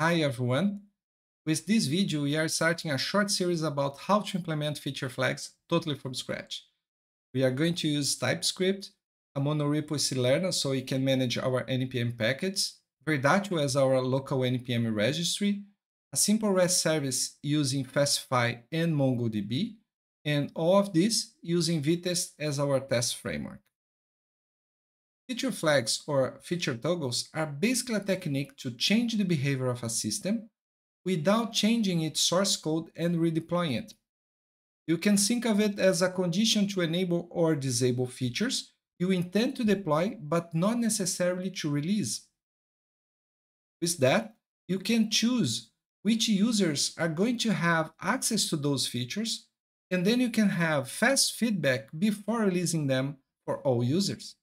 Hi everyone! With this video, we are starting a short series about how to implement feature flags totally from scratch. We are going to use TypeScript, a monorepo Lerna so we can manage our NPM packets, Verdaccio as our local NPM registry, a simple REST service using Fastify and MongoDB, and all of this using Vitest as our test framework. Feature flags or feature toggles are basically a technique to change the behavior of a system without changing its source code and redeploying it. You can think of it as a condition to enable or disable features you intend to deploy but not necessarily to release. With that, you can choose which users are going to have access to those features, and then you can have fast feedback before releasing them for all users.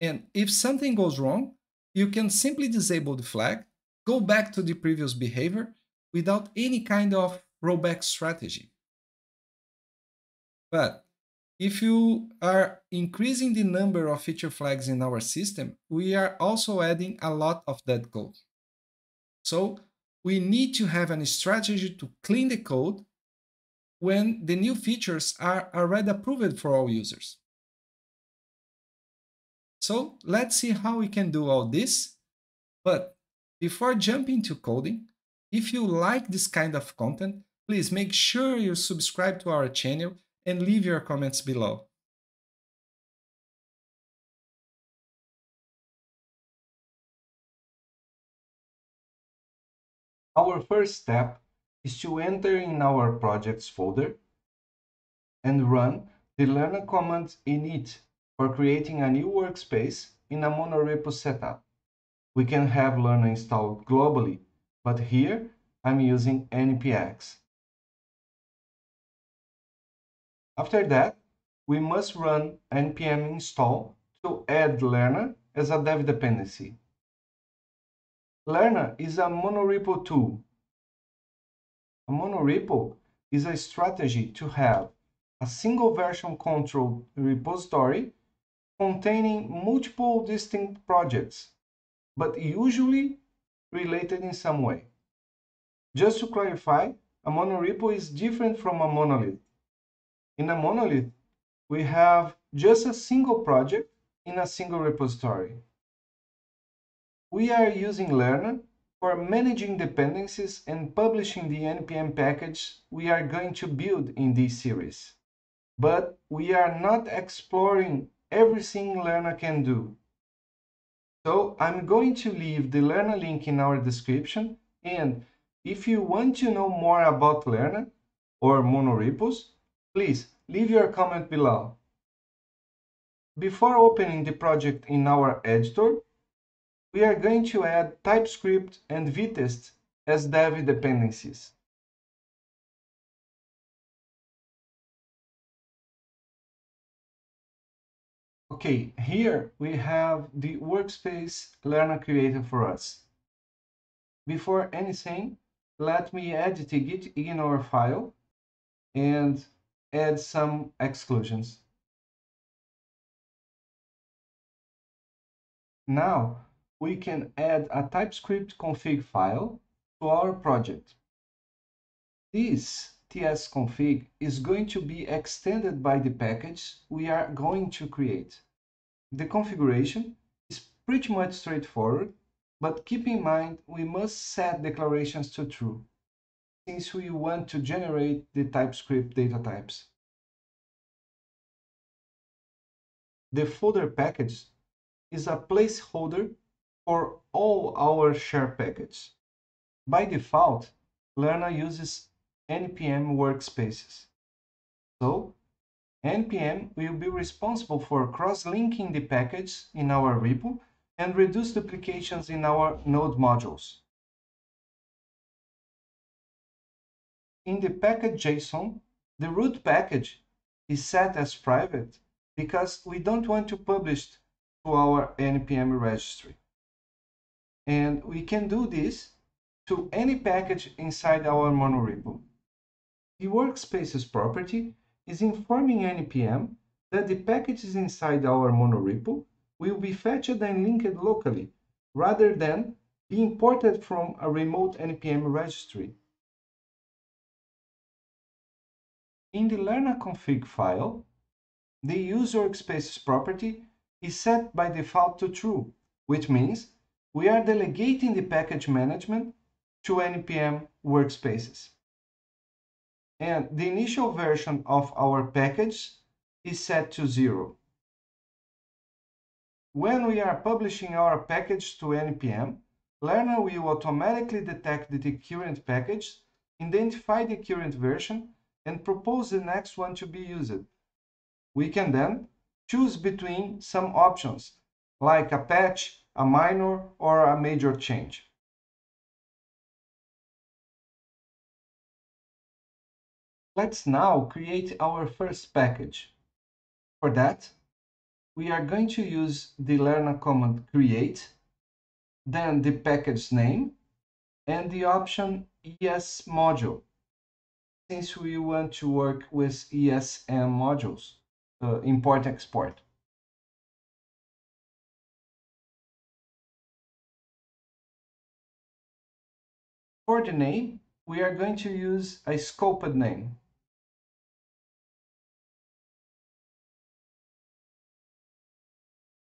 And if something goes wrong, you can simply disable the flag, go back to the previous behavior without any kind of rollback strategy. But if you are increasing the number of feature flags in our system, we are also adding a lot of dead code. So we need to have a strategy to clean the code when the new features are already approved for all users. So let's see how we can do all this. But before jumping to coding, if you like this kind of content, please make sure you subscribe to our channel and leave your comments below. Our first step is to enter in our projects folder and run the lerna command init for creating a new workspace in a monorepo setup. We can have Lerna installed globally, but here I'm using npx. After that, we must run npm install to add Lerna as a dev dependency. Lerna is a monorepo tool. A monorepo is a strategy to have a single version control repository containing multiple distinct projects, but usually related in some way. Just to clarify, a monorepo is different from a monolith. In a monolith, we have just a single project in a single repository. We are using Lerna for managing dependencies and publishing the NPM package we are going to build in this series. But we are not exploring everything Lerna can do. So I'm going to leave the Lerna link in our description and if you want to know more about Lerna or monorepos, please leave your comment below. Before opening the project in our editor, we are going to add TypeScript and Vitest as dev dependencies. Okay, here we have the workspace Lerna created for us. Before anything, let me edit the git ignore file and add some exclusions. Now we can add a TypeScript config file to our project. This tsconfig is going to be extended by the package we are going to create. The configuration is pretty much straightforward, but keep in mind we must set declarations to true, since we want to generate the TypeScript data types. The folder package is a placeholder for all our share packages. By default, Lerna uses npm workspaces. So, npm will be responsible for cross-linking the package in our repo and reduce duplications in our node modules. In the package.json, the root package is set as private because we don't want to publish to our npm registry. And we can do this to any package inside our monorepo. The workspaces property is informing npm that the packages inside our monorepo will be fetched and linked locally, rather than be imported from a remote NPM registry. In the Lerna config file, the use workspaces property is set by default to true, which means we are delegating the package management to NPM workspaces. And the initial version of our package is set to zero. When we are publishing our package to NPM, Lerna will automatically detect the current package, identify the current version, and propose the next one to be used. We can then choose between some options, like a patch, a minor, or a major change. Let's now create our first package. For that, we are going to use the Lerna command create, then the package name, and the option ES module, since we want to work with ESM modules, uh, import export. For the name, we are going to use a scoped name.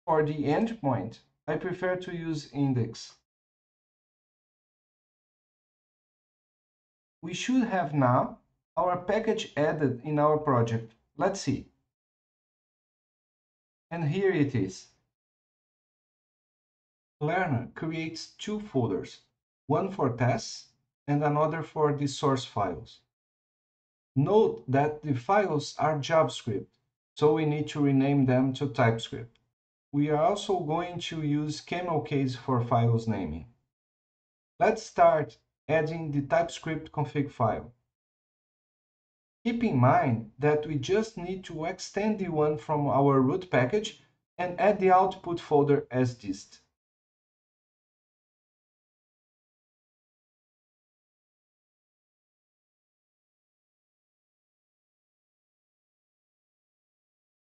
For the endpoint, I prefer to use index. We should have now our package added in our project. Let's see. And here it is. Lerna creates two folders, one for tests and another for the source files. Note that the files are JavaScript, so we need to rename them to TypeScript we are also going to use camel case for files naming. Let's start adding the TypeScript config file. Keep in mind that we just need to extend the one from our root package and add the output folder as dist.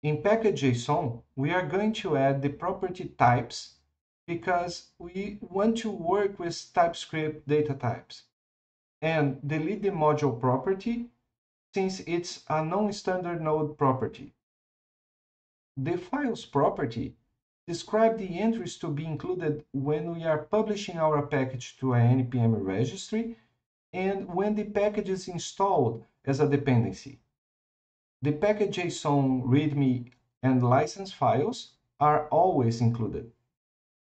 In package.json, we are going to add the property types because we want to work with TypeScript data types and delete the module property since it's a non-standard node property. The files property describe the entries to be included when we are publishing our package to a NPM registry and when the package is installed as a dependency. The package.json README and license files are always included.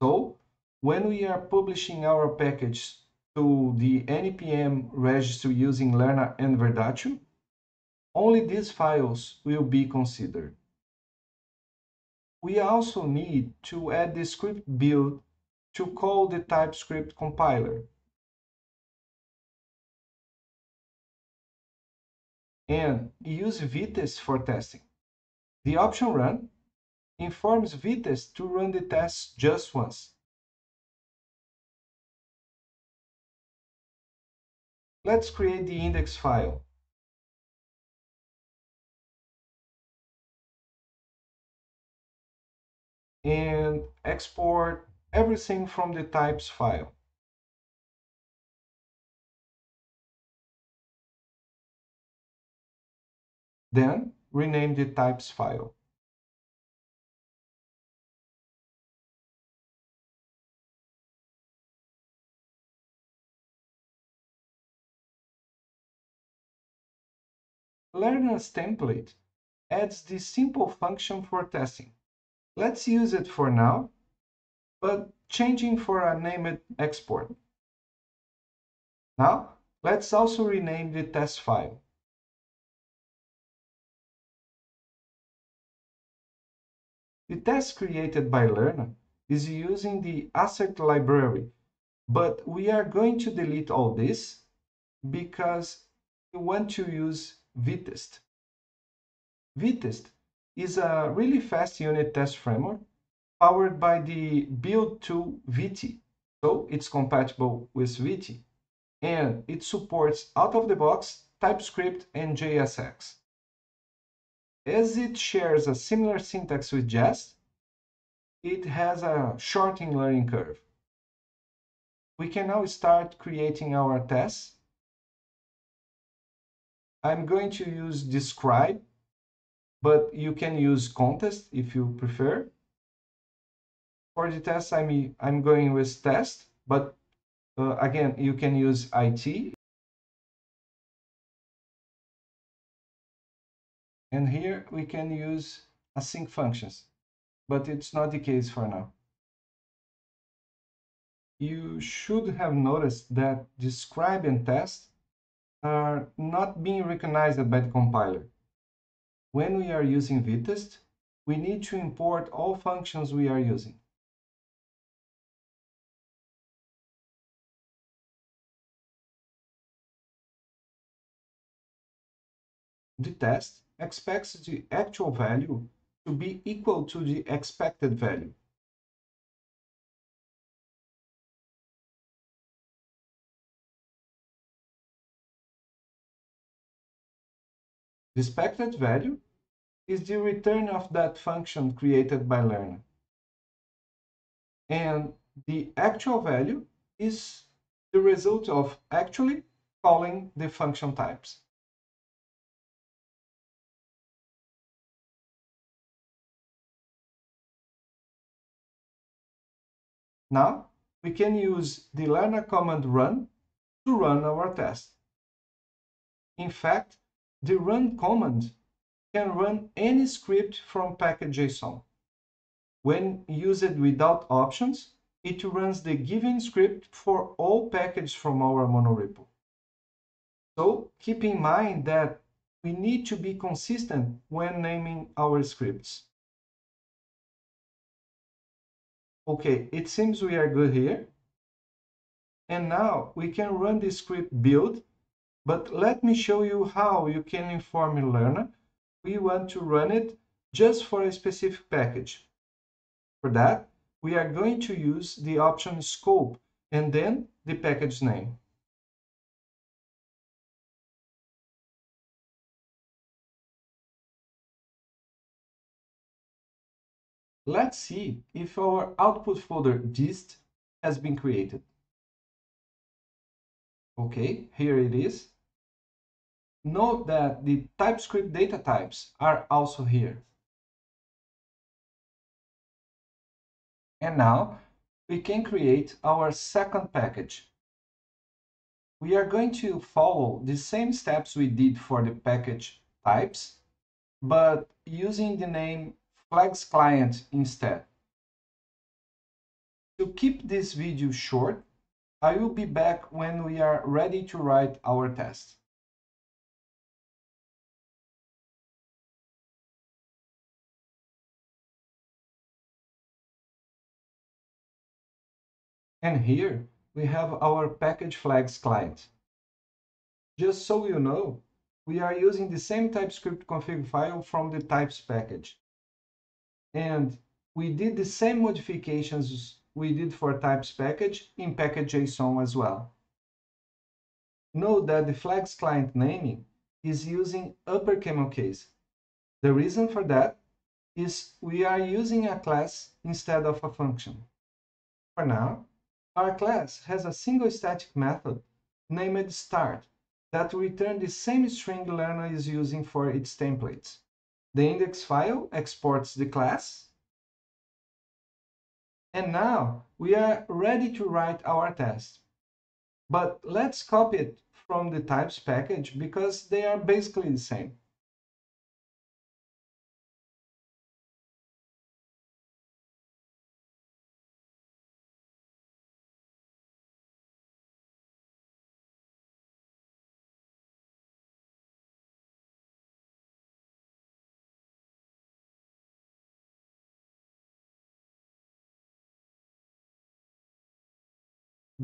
So, when we are publishing our package to the NPM registry using Lerna and Verdaccio, only these files will be considered. We also need to add the script build to call the TypeScript compiler. And use Vitest for testing. The option run informs Vitest to run the test just once. Let's create the index file. And export everything from the types file. Then rename the types file. Lerna's template adds this simple function for testing. Let's use it for now, but changing for a named export. Now, let's also rename the test file. The test created by Lerna is using the assert library, but we are going to delete all this because we want to use Vitest. Vitest is a really fast unit test framework powered by the build tool Vite, so it's compatible with Vite, and it supports out-of-the-box TypeScript and JSX. As it shares a similar syntax with Jest, it has a shortened learning curve. we can now start creating our tests. I'm going to use describe, but you can use contest if you prefer. For the test, I'm, I'm going with test, but uh, again, you can use IT. And here we can use async functions, but it's not the case for now. You should have noticed that describe and test are not being recognized by the compiler. When we are using Vitest, we need to import all functions we are using. The test expects the actual value to be equal to the expected value. The expected value is the return of that function created by Lerna. And the actual value is the result of actually calling the function types. Now, we can use the Lerna command run to run our test. In fact, the run command can run any script from package.json. When used without options, it runs the given script for all packages from our monorepo. So keep in mind that we need to be consistent when naming our scripts. Okay, it seems we are good here. And now we can run the script build, but let me show you how you can inform Lerna we want to run it just for a specific package. For that, we are going to use the option scope and then the package name. Let's see if our output folder dist has been created. Okay, here it is. Note that the TypeScript data types are also here. And now we can create our second package. We are going to follow the same steps we did for the package types, but using the name flags client instead. To keep this video short, I will be back when we are ready to write our test. And here we have our package flags client. Just so you know, we are using the same TypeScript config file from the types package. And we did the same modifications we did for types package in package.json as well. Note that the flags client naming is using upper camel case. The reason for that is we are using a class instead of a function. For now, our class has a single static method named start that returns the same string Lerna is using for its templates. The index file exports the class. And now we are ready to write our test. But let's copy it from the types package because they are basically the same.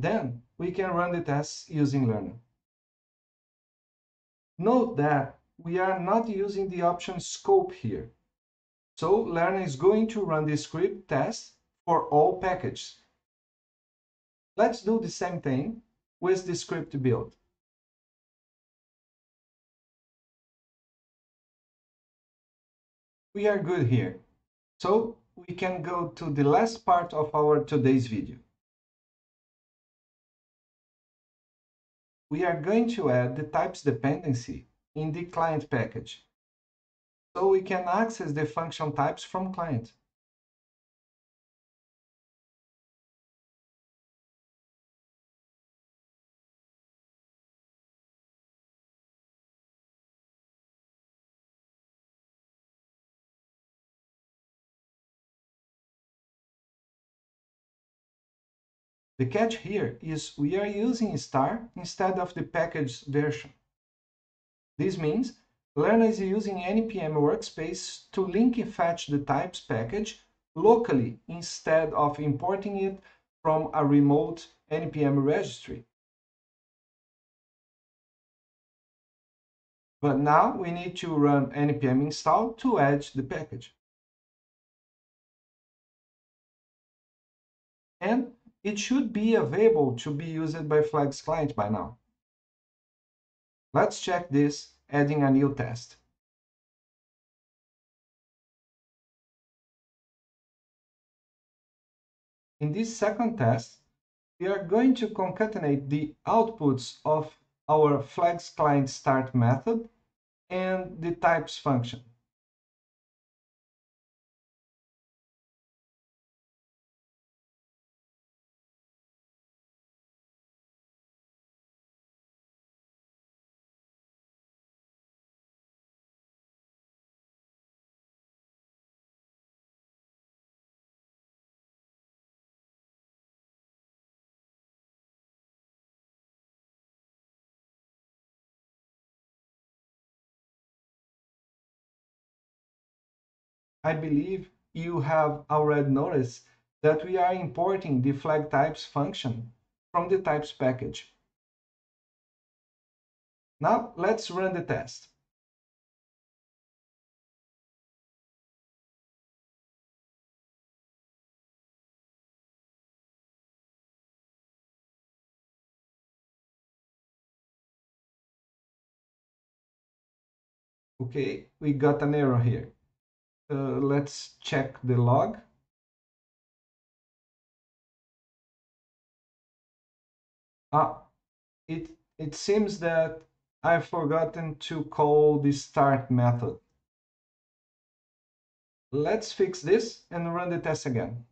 Then we can run the tests using Lerna. Note that we are not using the option scope here. So Lerna is going to run the script test for all packages. Let's do the same thing with the script build. We are good here. So we can go to the last part of our today's video. We are going to add the types dependency in the client package. So we can access the function types from client. The catch here is we are using star instead of the package version. This means Lerna is using NPM workspace to link and fetch the types package locally instead of importing it from a remote NPM registry. But now we need to run npm install to add the package. And it should be available to be used by Flags client by now. Let's check this adding a new test. In this second test, we are going to concatenate the outputs of our flags client start method and the types function. I believe you have already noticed that we are importing the flag types function from the types package. Now let's run the test. Okay, we got an error here. Uh, let's check the log. Ah, it, it seems that I've forgotten to call the start method. Let's fix this and run the test again.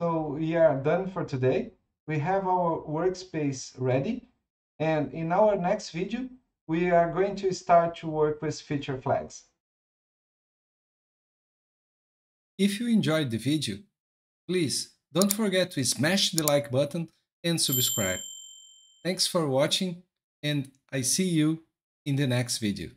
So we are done for today. We have our workspace ready. And in our next video, we are going to start to work with feature flags. If you enjoyed the video, please don't forget to smash the like button and subscribe. Thanks for watching and I see you in the next video.